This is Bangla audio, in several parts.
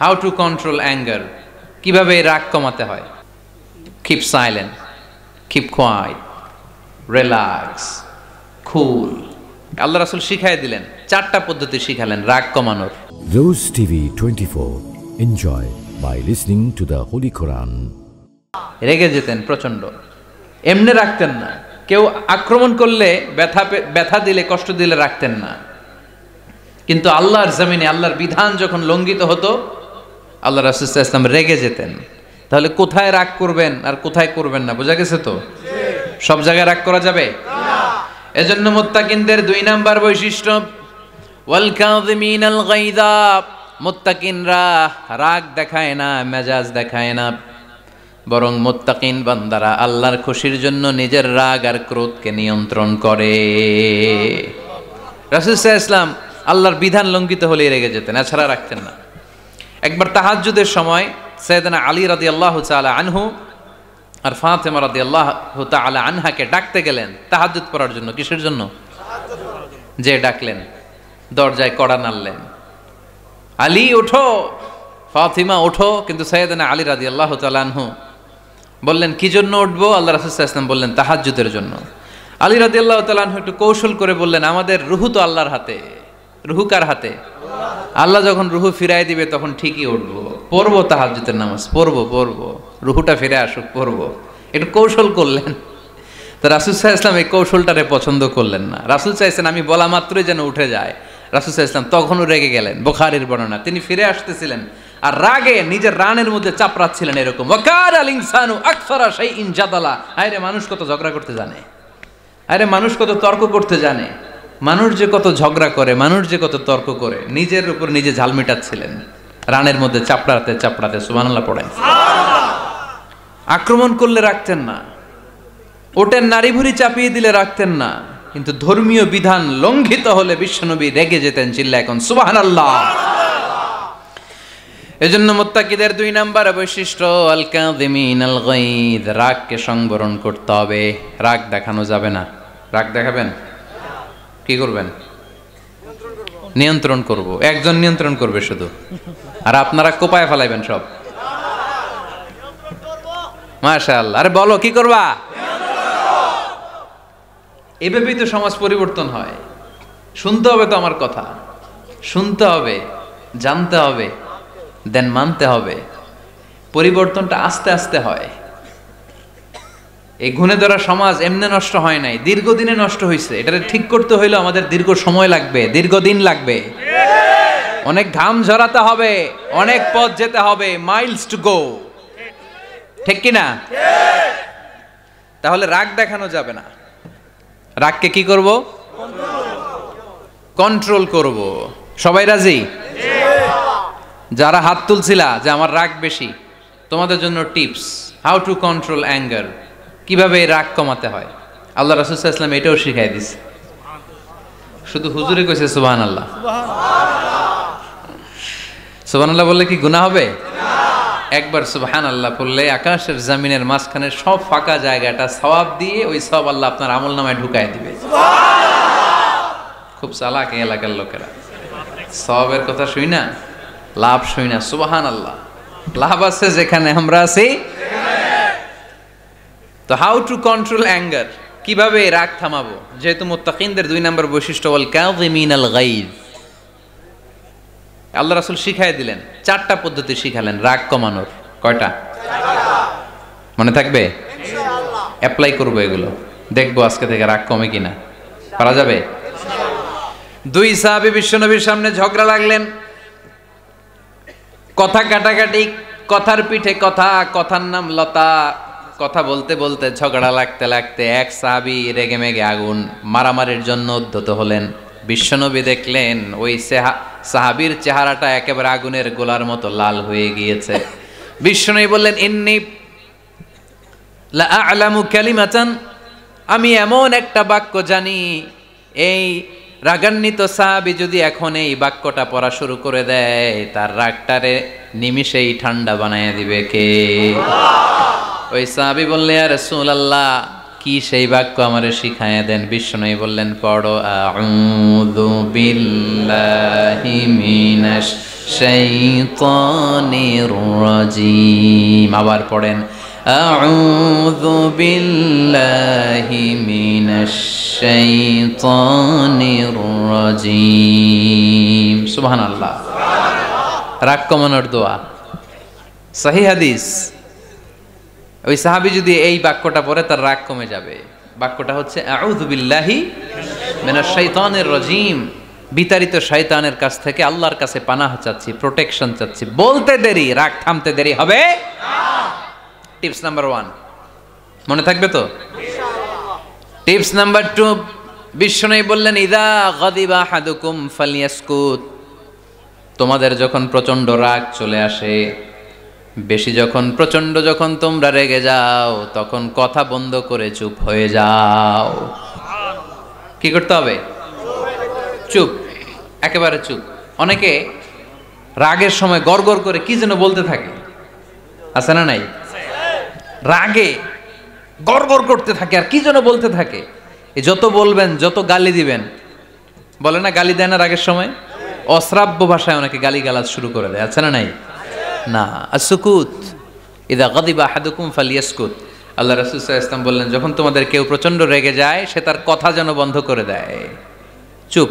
হাউ টু কন্ট্রোল অ্যাঙ্গার কীভাবে রাগ কমাতে হয়? Keep silent keep quiet relax খুল আল্লাহ রাসুল শিখাই দিলেন চারটা পদ্ধতি শিখালেন রাগ কমানোর। Rose TV 24. Enjoy by listening to the Holy Quran. রেগে যেতেন প্রচণ্ড এমনি রাখতেন না। কেউ আক্রমণ করলে ব্যথা ব্যথা দিলে কষ্ট দিলে রাখতেন না। কিন্তু আল্লাহর জমিনে আল্লাহর বিধান যখন লঙ্ঘিত হতো আল্লাহ রাসুল ইসলাম রেগে যেতেন। তাহলে কোথায় রাগ করবেন আর কোথায় করবেন না, বোঝা গেছে তো? সব জায়গায় রাগ করা যাবে? এজন্য মোত্তাকিনদের দুই নাম্বার বৈশিষ্ট্য, ওয়াল কাযিমিনাল গায়দা, মুত্তাকিনরা রাগ দেখায় না, মেজাজ দেখায় না। বরং মোত্তাকিন বান্দারা আল্লাহর খুশির জন্য নিজের রাগ আর ক্রোধকে নিয়ন্ত্রণ করে। রাসুল ইসলাম আল্লাহর বিধান লঙ্ঘিত হলেই রেগে যেতেন, এছাড়া রাখতেন না। একবার তাহাজ্জুদের সময় সৈয়দনা আলী রাদি আল্লাহ তালা আনহু আর ফাতেমা রাদি আল্লাহ তালা আনহাকে ডাকতে গেলেন তাহাজ্জুদ পড়ার জন্য। কিসের জন্য? যে ডাকলেন, দরজায় কড়া নাড়লেন। আলী, ওঠো। ফাতিমা, ওঠো। কিন্তু সৈয়দনা আলী রাদি আল্লাহ তালানহু বললেন, কি জন্য উঠবো? আল্লাহ রাসুল ইসলাম বললেন, তাহাজ্জুদের জন্য। আলী রাদি আল্লাহ তালানহু একটু কৌশল করে বললেন, আমাদের রুহু তো আল্লাহর হাতে। রুহু কার হাতে? আল্লাহ যখন রুহু ফিরাই দিবে, তখন ঠিকই উঠবো। পড়ব তাহাজ্জুদের নামাজ, পড়ব পড়ব। রুহুটা ফিরে আসুক, পড়ব। একটু কৌশল করলেন। তো রাসুল সাহা ইসলাম এই কৌশলটারে পছন্দ করলেন না। রাসুল চাইছেন আমি বলা মাত্রই যেন উঠে যায়। রাসুল সাহা ইসলাম তখনও রেগে গেলেন, বোখারির বর্ণনা। তিনি ফিরে আসতেছিলেন আর রাগে নিজের রানের মধ্যে চাপড়াচ্ছিলেন এরকম। ওয়াকার আল ইনসানু আকসারা সেই ইনজাদালা আরে মানুষ কত ঝগড়া করতে জানে? আরে মানুষ কত তর্ক করতে জানে? মানুষ যে কত ঝগড়া করে মানুষ যে কত তর্ক করে নিজের উপর নিজে ঝাল মেটাচ্ছিলেন। রানের মধ্যে চাপড়াতে চাপড়াতে সুবহানাল্লাহ পড়েন। আক্রমণ করলে রাখতেন না। ওটের নারী ভুড়ি চাপিয়ে দিলে রাখতেন না। কিন্তু ধর্মীয় বিধান লঙ্ঘিত হলে বিশ্বনবী রেগে যেতেন চিল্লা এখন সুবাহান আল্লাহ এজন্য মোত্তাকিদের দুই নাম্বার বৈশিষ্ট্য আল কাযিমিন আল গাইদ রাগকে সংবরণ করতে হবে। রাগ দেখানো যাবে না। রাগ দেখাবেন? কি করবেন? নিয়ন্ত্রণ করব। একজন নিয়ন্ত্রণ করবে শুধু। আর আপনারা কোপায় ফেলাইবেন সব। মাশাআল্লাহ। আরে বলো, কি করবা? এভাবেই তো সমাজ পরিবর্তন হয়। শুনতে হবে তো আমার কথা। শুনতে হবে, জানতে হবে দেন মানতে হবে। পরিবর্তনটা আস্তে আস্তে হয়। এই গুণে ধরা সমাজ এমনি নষ্ট হয় নাই, দীর্ঘদিনে নষ্ট হয়েছে এটা ঠিক করতে হইলে আমাদের দীর্ঘ সময় লাগবে, দীর্ঘদিন লাগবে। অনেক ঘাম ঝরাতে হবে, অনেক পথ যেতে হবে মাইলস টু গো ঠিক কি না তাহলে রাগ দেখানো যাবে না। রাগকে কি করব? কন্ট্রোল করব। সবাই রাজি? যারা হাত তুলছিলা যে আমার রাগ বেশি, তোমাদের জন্য tips how to control anger কীভাবে রাগ কমাতে হয়? আল্লাহ রাসুল ইসলাম এটাও শিখাই দিছে। শুধু হুজুরে কইছে সুবাহান আল্লাহ সুবাহান আল্লাহ বললে কি গুনাহ হবে? একবার সুবহান আল্লাহ পড়লে আকাশের জামিনের মাঝখানে সব ফাঁকা জায়গাটা সওয়াব দিয়ে ওই সব আল্লাহ আপনার আমল নামায় ঢুকায় দিবে। খুব চালাক এই এলাকার লোকেরা। সবের কথা শুই না, লাভ শুই না সুবহান আল্লাহ লাভ আছে যেখানে আমরা আছি তো হাউ টু কন্ট্রোল অ্যাঙ্গার কীভাবে রাগ থামাবো? যেহেতু মুত্তাকিনদের দুই নম্বর বৈশিষ্ট্য বল কাযিমিন আল গাইজ আল্লাহ রাসুল শিখাই দিলেন চারটা পদ্ধতি শিখালেন রাগ কমানোর। কয়টা? মনে থাকবে? অ্যাপ্লাই করব এগুলো। দেখব আজকে থেকে রাগ কমে কিনা। পারা যাবে? দুই সাহাবি বিশ্বনবীর সামনে ঝগড়া লাগলেন। কথা কাটাকাটি কথার পিঠে কথা কথার নাম লতা কথা বলতে বলতে, ঝগড়া লাগতে লাগতে এক সাহাবি রেগে মেগে আগুন মারামারির জন্য উদ্ধত হলেন। বিশ্বনবী দেখলেন ওই সেহা সাহাবির চেহারাটা একেবারে আগুনের গোলার মতো লাল হয়ে গিয়েছে। বিশ্বনবী বললেন, ইন্নি আ'লামু কালিমাতান, আমি এমন একটা বাক্য জানি, এই রাগান্বিত সাহাবি যদি এখন এই বাক্যটা পড়া শুরু করে দেয়, তার রাগটারে নিমিষেই ঠান্ডা বানায় দিবে কে? ওই সাহাবি বললে আর রসুল আল্লাহ কি সেই বাক্য আমার শিখাইয়া দেন? বিষ্ণু বললেন, পড়ো, আউযু বিল্লাহি মিনাশ শাইতানির রাজিম। আবার পড়েন, আউযু বিল্লাহি মিনাশ শাইতানির রাজিম। সুবহানাল্লাহ। রাগ কমানোর দোয়া। সহি হাদিস। ওই সাহাবি যদি এই বাক্যটা পড়ে, তার রাগ কমে যাবে। বাক্যটা হচ্ছে, আউযু বিল্লাহি মিনাশ শাইতানির রাজিম। বিতাড়িত শয়তানের কাছ থেকে আল্লাহর কাছে পানাহ চাচ্ছি, প্রোটেকশন চাচ্ছি। বলতে দেরি, রাগ থামতে দেরি হবে। Tips number one. মনে থাকবে তো? টিপস নাম্বার টু, বিশ্বনবী বললেন, ইদা গাদিবা হাদুকুম ফালিয়াসকুত। তোমাদের যখন প্রচণ্ড রাগ চলে আসে বেশি যখন প্রচণ্ড যখন তোমরা রেগে যাও, তখন কথা বন্ধ করে চুপ হয়ে যাও। কি করতে হবে? চুপ, একেবারে চুপ। অনেকে রাগের সময় গড় করে কি যেন বলতে থাকে। আছে না নাই? রাগে গড় করতে থাকে আর কি যেন বলতে থাকে। যত বলবেন, যত গালি দিবেন, বলে না গালি দেয় না রাগের সময়? অশ্রাব্য ভাষায় অনেকে গালি গালাজ শুরু করে দেয়, আছে না নাই? না সুকুত ইদা গদিবা হাদুকুম ফালিয়াসকুত। আল্লাহ রসুল ইসলাম বললেন, যখন তোমাদের কেউ প্রচণ্ড রেগে যায়, সে তার কথা যেন বন্ধ করে দেয়। চুপ।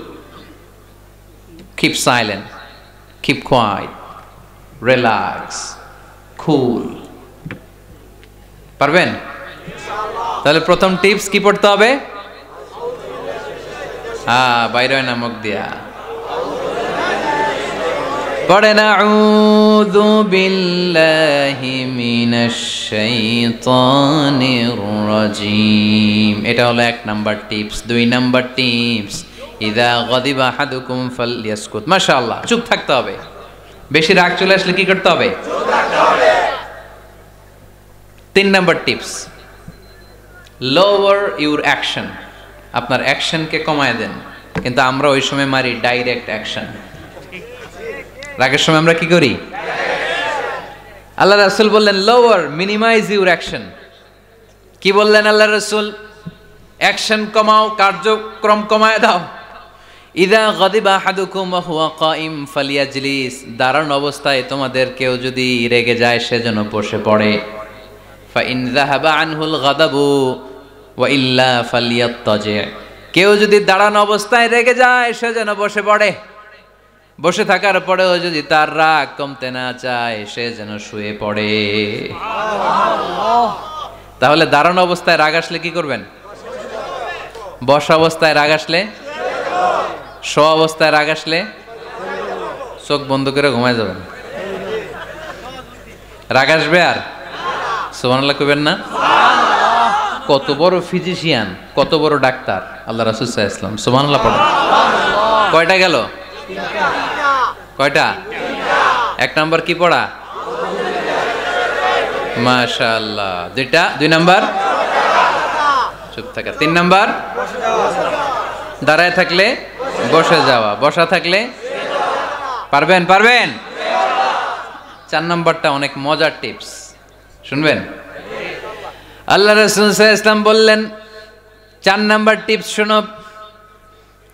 Keep silent keep quiet relax cool পারবেন? তাহলে প্রথম টিপস কি পড়তে হবে? হ্যাঁ বাইরে নামক দিয়া। পড়েন আউযু বিল্লাহি মিনাশ শাইতানির রাজিম। এটা হলো এক নাম্বার টিপস। দুই নাম্বার টিপস, ইদা গদিবা আহাদুকুম ফালইয়াসকুত। মাশাআল্লাহ, চুপ থাকতে হবে। বেশি রাগ চলে আসলে কি করতে হবে? তিন number tips lower your action আপনার অ্যাকশনকে কমায় দেন, কিন্তু আমরা ওই সময় মারি ডাইরেক্ট অ্যাকশন রাগের সময় আমরা কি করি? আল্লাহ রাসুল বললেন লোয়ার মিনিমাইজ ইউর অ্যাকশন কি বললেন আল্লাহ রসুল? অ্যাকশন কমাও, কার্যক্রম কমায় দাও। ইদা গদিবা হাদুকুম হুয়া কাইম ফালিয়াজলিস। দাঁড়ান অবস্থায় তোমাদের কেউ যদি রেগে যায় সেজন্য বসে পড়ে। ফাইন যাহাবা আনহুল গাদাবু ওয়া ইল্লা ফালিয়াত্তাজি। কেউ যদি দাঁড়ানো অবস্থায় রেগে যায়, সে যেন বসে পড়ে। বসে থাকার পরেও যদি তার রাগ কমতে না চায়, সে যেন শুয়ে পড়ে। তাহলে দাঁড়ানো অবস্থায় রাগ আসলে কি করবেন? বসা অবস্থায় রাগ আসলে? শো অবস্থায় রাগ আসলে? চোখ বন্ধ করে ঘুমায় যাবেন। রাগ আসবে আর? সুবহানাল্লাহ কইবেন না? কত বড় ফিজিশিয়ান, কত বড় ডাক্তার। আল্লাহ রাসুল ইসলাম সুবহানাল্লাহ পড়েন। কয়টা গেল? কয়টা? এক নাম্বার কি পড়া? মাশাআল্লাহ। দুইটা দুই নাম্বার? চুপ থাকা। তিন নাম্বার? দাঁড়ায় থাকলে বসে যাওয়া। বসা থাকলে? পারবেন? পারবেন? চার নম্বরটা অনেক মজার টিপস। শুনবেন? আল্লাহ রসুল ইসলাম বললেন, চার নাম্বার টিপস শুনো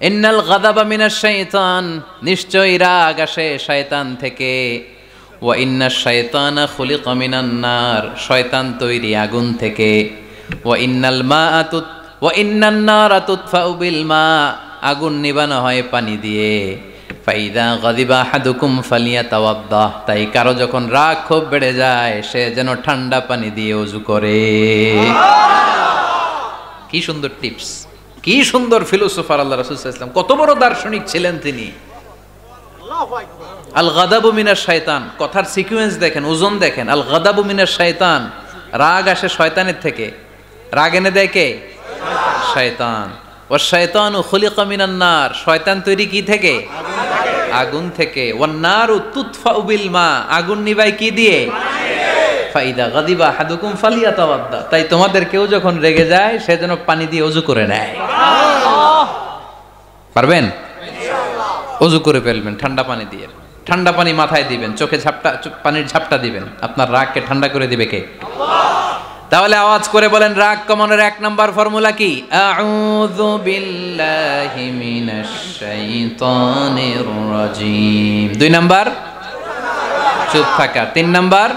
ইন্নাল গাদাবা মিনাশ শাইতান নিশ্চয়ই রাগ আসে শয়তান থেকে। ওয়া ইন্না শাইতানা খুলিকা মিনান নার শয়তান তৈরি আগুন থেকে। ওয়া ইন্নাল মাআতুত ওয়া ইন্নান নারা তুতফাউ বিল মা আগুন নিবানো হয় পানি দিয়ে। ফাইদা গাদিবা হাদুকুম ফালিয়া তাওয়াদ্দাহ তাই কারও যখন রাগ খুব বেড়ে যায় সে যেন ঠান্ডা পানি দিয়ে অজু করে। কি সুন্দর টিপস। কি সুন্দর ফিলোসোফার আল্লাহ রাসূল ইসলাম কত বড় দার্শনিক ছিলেন তিনি। আল গাদাবু মিনার শয়তান কথার সিকুয়েন্স দেখেন ওজন দেখেন। আল গাদাবু মিনার শয়তান রাগ আসে শয়তানের থেকে। রাগ এনে দেয় কে? শয়তান। ও শয়তান ও খলিকা মিনান নার শয়তান তৈরি কি থেকে? আগুন থেকে। ওয়ান ও তুতফা বিল মা আগুন নিবাই কি দিয়ে? ফাইদা গাদিবা হাদুকুম ফালিয়া তাওয়াদ্দা তাই তোমাদের কেউ যখন রেগে যায়, সে যেন পানি দিয়ে অজু করে নেয়। পারবেন? অজু করে ফেলবেন, ঠান্ডা পানি দিয়ে। ঠান্ডা পানি মাথায় দিবেন, চোখে ঝাপটা পানির ঝাপটা দিবেন। আপনার রাগকে ঠান্ডা করে দিবে কে? তাহলে আওয়াজ করে বলেন, রাগ কমানোর এক নম্বর ফর্মুলা কি? আউযু বিল্লাহি মিনাশ শাইতানির রাজিম। দুই নাম্বার? চুপ থাকা। তিন নাম্বার?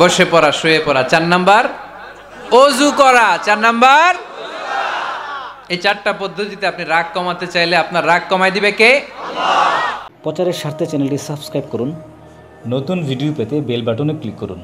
বসে পড়া, শুয়ে পড়া। চার নাম্বার, অজু করা। চার নাম্বার, এই চারটা পদ্ধতিতে আপনি রাগ কমাতে চাইলে আপনার রাগ কমাই দিবে কে? প্রচারের স্বার্থে চ্যানেলটি সাবস্ক্রাইব করুন। নতুন ভিডিও পেতে বেল বাটনে ক্লিক করুন।